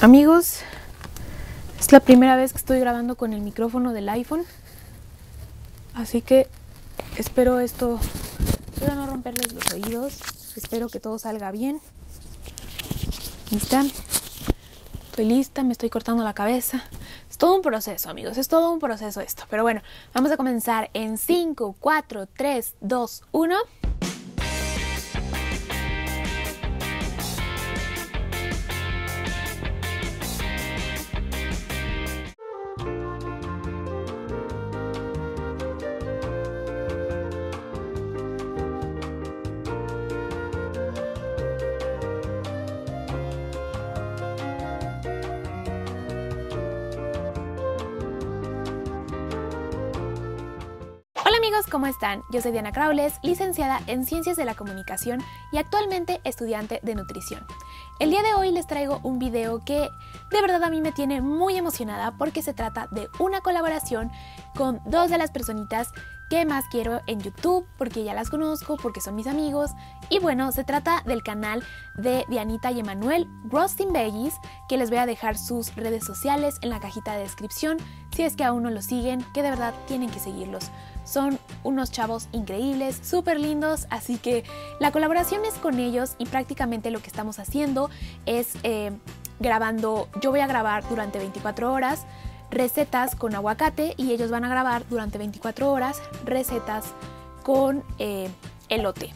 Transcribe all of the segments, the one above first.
Amigos, es la primera vez que estoy grabando con el micrófono del iPhone. Así que espero esto, espero no romperles los oídos. Espero que todo salga bien. ¿Lista? Estoy lista, me estoy cortando la cabeza. Es todo un proceso, amigos, es todo un proceso esto. Pero bueno, vamos a comenzar en 5, 4, 3, 2, 1. Amigos, ¿cómo están? Yo soy Diana Craules, licenciada en Ciencias de la Comunicación y actualmente estudiante de nutrición. El día de hoy les traigo un video que de verdad a mí me tiene muy emocionada porque se trata de una colaboración con dos de las personitas que más quiero en YouTube porque ya las conozco, porque son mis amigos. Y bueno, se trata del canal de Dianita y Emanuel, Rustin Veggies, que les voy a dejar sus redes sociales en la cajita de descripción. Si es que aún no los siguen, que de verdad tienen que seguirlos. Son unos chavos increíbles, súper lindos, así que la colaboración es con ellos y prácticamente lo que estamos haciendo es eh, grabando, yo voy a grabar durante 24 horas recetas con aguacate y ellos van a grabar durante 24 horas recetas con eh, elote.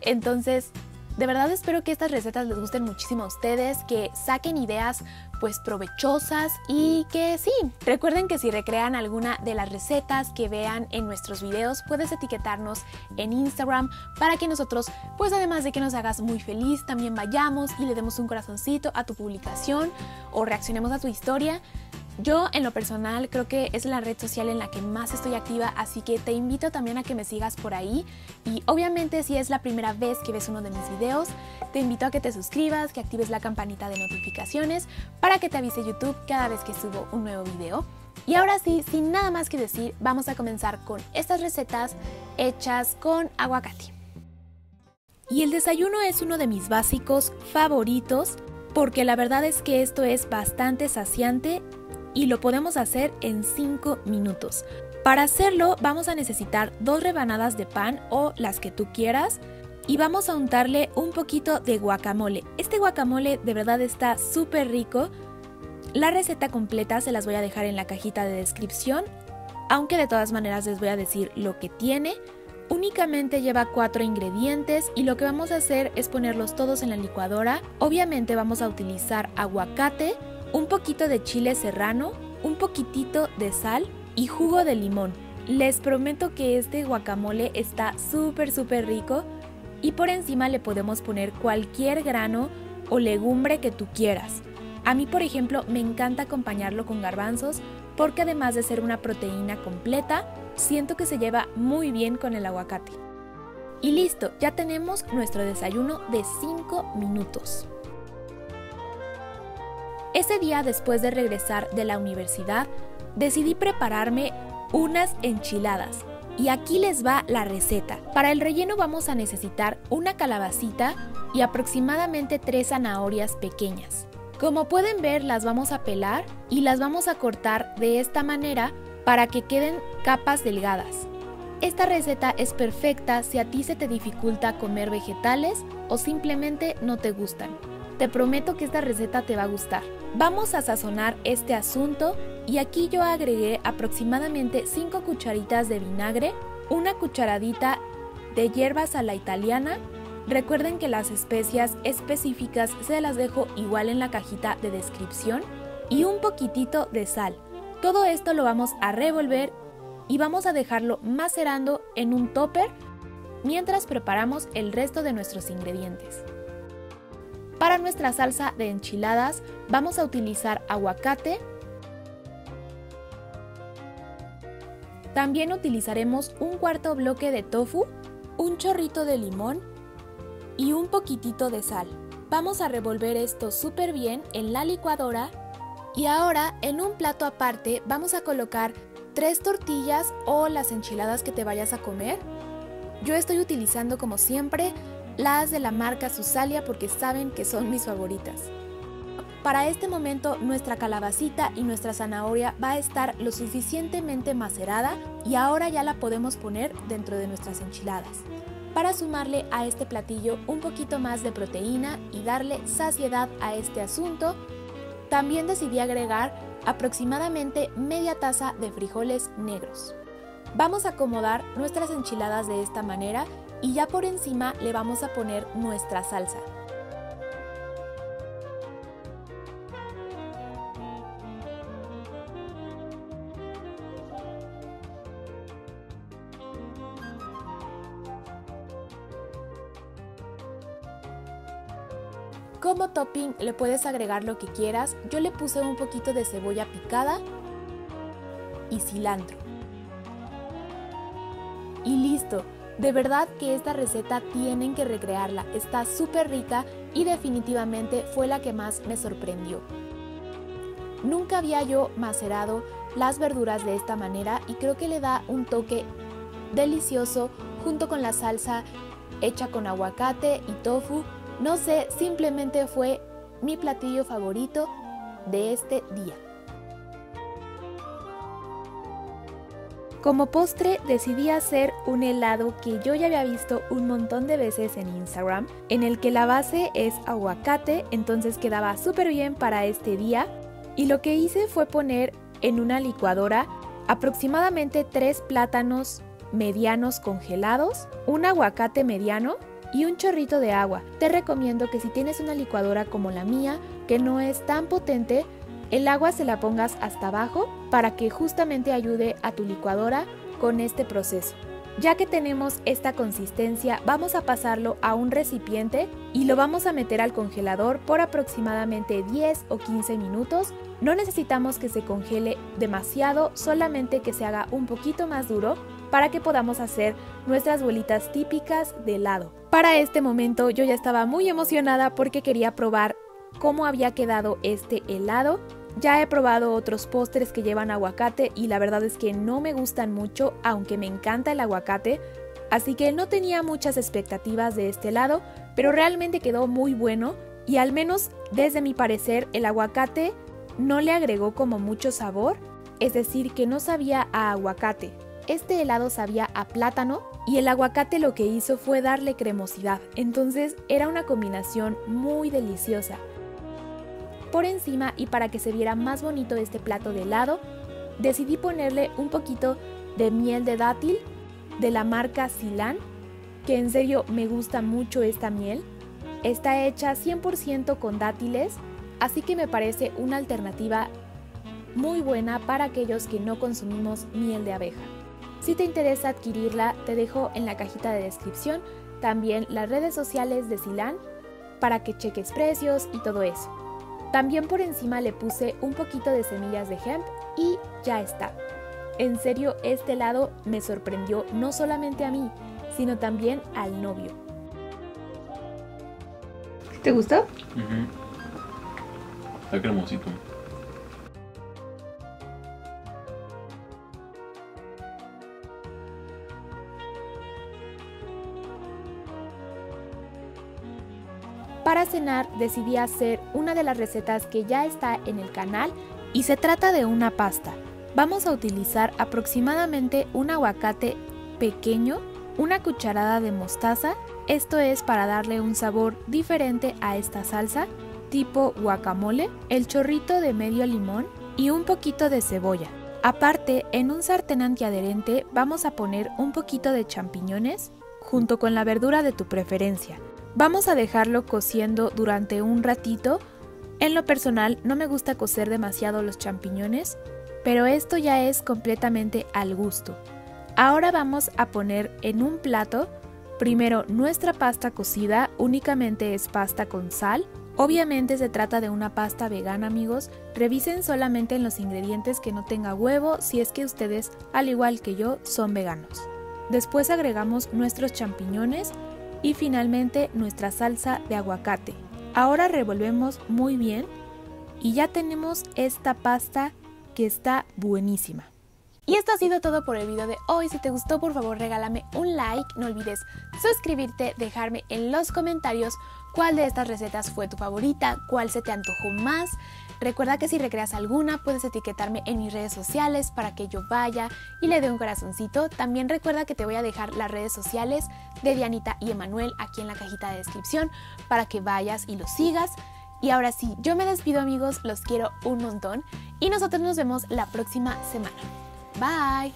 Entonces, de verdad espero que estas recetas les gusten muchísimo a ustedes, que saquen ideas pues provechosas y que sí, recuerden que si recrean alguna de las recetas que vean en nuestros videos, puedes etiquetarnos en Instagram para que nosotros pues además de que nos hagas muy feliz, también vayamos y le demos un corazoncito a tu publicación o reaccionemos a tu historia. Yo en lo personal creo que es la red social en la que más estoy activa, así que te invito también a que me sigas por ahí y obviamente si es la primera vez que ves uno de mis videos, te invito a que te suscribas, que actives la campanita de notificaciones para que te avise YouTube cada vez que subo un nuevo video. Y ahora sí, sin nada más que decir, vamos a comenzar con estas recetas hechas con aguacate. Y el desayuno es uno de mis básicos favoritos porque la verdad es que esto es bastante saciante y lo podemos hacer en 5 minutos. Para hacerlo vamos a necesitar dos rebanadas de pan o las que tú quieras y vamos a untarle un poquito de guacamole. Este guacamole de verdad está súper rico. La receta completa se las voy a dejar en la cajita de descripción, aunque de todas maneras les voy a decir lo que tiene. Únicamente lleva cuatro ingredientes y lo que vamos a hacer es ponerlos todos en la licuadora. Obviamente vamos a utilizar aguacate, un poquito de chile serrano, un poquitito de sal y jugo de limón. Les prometo que este guacamole está súper súper rico y por encima le podemos poner cualquier grano o legumbre que tú quieras. A mí por ejemplo me encanta acompañarlo con garbanzos porque además de ser una proteína completa, siento que se lleva muy bien con el aguacate. Y listo, ya tenemos nuestro desayuno de 5 minutos. Ese día después de regresar de la universidad, decidí prepararme unas enchiladas. Y aquí les va la receta. Para el relleno vamos a necesitar una calabacita y aproximadamente tres zanahorias pequeñas. Como pueden ver las vamos a pelar y las vamos a cortar de esta manera para que queden capas delgadas. Esta receta es perfecta si a ti se te dificulta comer vegetales o simplemente no te gustan. Te prometo que esta receta te va a gustar. Vamos a sazonar este asunto y aquí yo agregué aproximadamente 5 cucharitas de vinagre, una cucharadita de hierbas a la italiana. Recuerden que las especias específicas se las dejo igual en la cajita de descripción y un poquitito de sal. Todo esto lo vamos a revolver y vamos a dejarlo macerando en un topper mientras preparamos el resto de nuestros ingredientes. Para nuestra salsa de enchiladas vamos a utilizar aguacate. También utilizaremos un cuarto bloque de tofu, un chorrito de limón y un poquitito de sal. Vamos a revolver esto súper bien en la licuadora y ahora en un plato aparte vamos a colocar tres tortillas o las enchiladas que te vayas a comer. Yo estoy utilizando como siempre las de la marca Susalia porque saben que son mis favoritas. para este momento nuestra calabacita y nuestra zanahoria va a estar lo suficientemente macerada y ahora ya la podemos poner dentro de nuestras enchiladas. Para sumarle a este platillo un poquito más de proteína y darle saciedad a este asunto, también decidí agregar aproximadamente media taza de frijoles negros. Vamos a acomodar nuestras enchiladas de esta manera y ya por encima le vamos a poner nuestra salsa. Como topping le puedes agregar lo que quieras, yo le puse un poquito de cebolla picada y cilantro. Y listo, de verdad que esta receta tienen que recrearla, está súper rica y definitivamente fue la que más me sorprendió. Nunca había yo macerado las verduras de esta manera y creo que le da un toque delicioso junto con la salsa hecha con aguacate y tofu no sé, simplemente fue mi platillo favorito de este día. Como postre decidí hacer un helado que yo ya había visto un montón de veces en Instagram, en el que la base es aguacate, entonces quedaba súper bien para este día. Y lo que hice fue poner en una licuadora aproximadamente tres plátanos medianos congelados, un aguacate mediano y un chorrito de agua. Te recomiendo que si tienes una licuadora como la mía, que no es tan potente, el agua se la pongas hasta abajo para que justamente ayude a tu licuadora con este proceso. Ya que tenemos esta consistencia, vamos a pasarlo a un recipiente y lo vamos a meter al congelador por aproximadamente 10 o 15 minutos. No necesitamos que se congele demasiado, solamente que se haga un poquito más duro para que podamos hacer nuestras bolitas típicas de helado. Para este momento yo ya estaba muy emocionada porque quería probar cómo había quedado este helado. Ya he probado otros postres que llevan aguacate y la verdad es que no me gustan mucho, aunque me encanta el aguacate, así que no tenía muchas expectativas de este helado, pero realmente quedó muy bueno y al menos desde mi parecer el aguacate no le agregó como mucho sabor, es decir, que no sabía a aguacate, este helado sabía a plátano y el aguacate lo que hizo fue darle cremosidad, entonces era una combinación muy deliciosa. Por encima y para que se viera más bonito este plato de helado, decidí ponerle un poquito de miel de dátil de la marca Silan, que en serio me gusta mucho esta miel. Está hecha 100% con dátiles, así que me parece una alternativa muy buena para aquellos que no consumimos miel de abeja. Si te interesa adquirirla, te dejo en la cajita de descripción también las redes sociales de Silan para que cheques precios y todo eso. También por encima le puse un poquito de semillas de hemp y ya está. En serio, este helado me sorprendió no solamente a mí, sino también al novio. ¿Te gustó? Está cremosito. Para cenar decidí hacer una de las recetas que ya está en el canal y se trata de una pasta. Vamos a utilizar aproximadamente un aguacate pequeño, una cucharada de mostaza, esto es para darle un sabor diferente a esta salsa, tipo guacamole, el chorrito de medio limón y un poquito de cebolla. Aparte, en un sartén antiadherente vamos a poner un poquito de champiñones junto con la verdura de tu preferencia. Vamos a dejarlo cociendo durante un ratito. En lo personal no me gusta cocer demasiado los champiñones, pero esto ya es completamente al gusto. Ahora vamos a poner en un plato primero nuestra pasta cocida, únicamente es pasta con sal. Obviamente se trata de una pasta vegana amigos, revisen solamente en los ingredientes que no tenga huevo si es que ustedes, al igual que yo, son veganos. Después agregamos nuestros champiñones, y finalmente nuestra salsa de aguacate. Ahora revolvemos muy bien y ya tenemos esta pasta que está buenísima. Y esto ha sido todo por el video de hoy. Si te gustó, por favor regálame un like. No olvides suscribirte, dejarme en los comentarios cuál de estas recetas fue tu favorita, cuál se te antojó más. Recuerda que si recreas alguna puedes etiquetarme en mis redes sociales para que yo vaya y le dé un corazoncito. También recuerda que te voy a dejar las redes sociales de Dianita y Emanuel aquí en la cajita de descripción para que vayas y los sigas. Y ahora sí, yo me despido amigos, los quiero un montón y nosotros nos vemos la próxima semana. Bye.